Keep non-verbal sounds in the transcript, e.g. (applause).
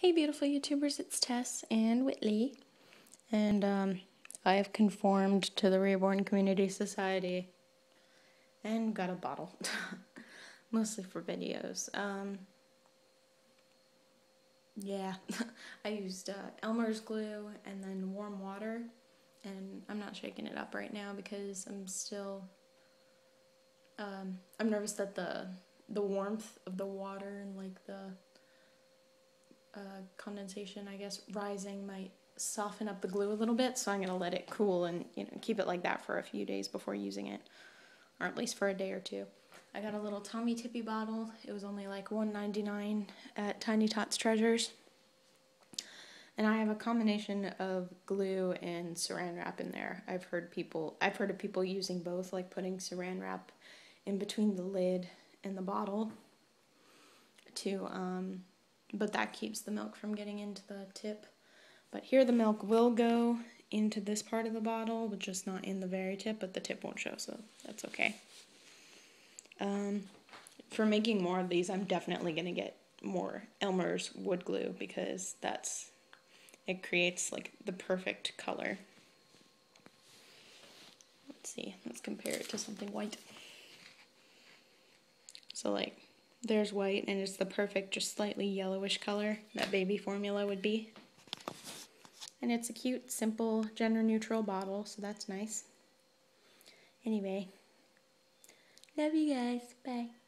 Hey beautiful YouTubers, it's Tess and Whitley, and um, I have conformed to the Reborn Community Society and got a bottle, (laughs) mostly for videos. Um, yeah, (laughs) I used uh, Elmer's glue and then warm water, and I'm not shaking it up right now because I'm still, um, I'm nervous that the the warmth of the water and like the uh, condensation, I guess, rising might soften up the glue a little bit. So I'm going to let it cool and you know keep it like that for a few days before using it, or at least for a day or two. I got a little Tommee Tippee bottle. It was only like $1.99 at Tiny Tots Treasures. And I have a combination of glue and saran wrap in there. I've heard people I've heard of people using both, like putting saran wrap in between the lid and the bottle to um, but that keeps the milk from getting into the tip. But here the milk will go into this part of the bottle, but just not in the very tip, but the tip won't show, so that's okay. Um, for making more of these, I'm definitely going to get more Elmer's wood glue because that's, it creates like the perfect color. Let's see, let's compare it to something white. So like there's white, and it's the perfect, just slightly yellowish color that baby formula would be. And it's a cute, simple, gender neutral bottle, so that's nice. Anyway, love you guys. Bye.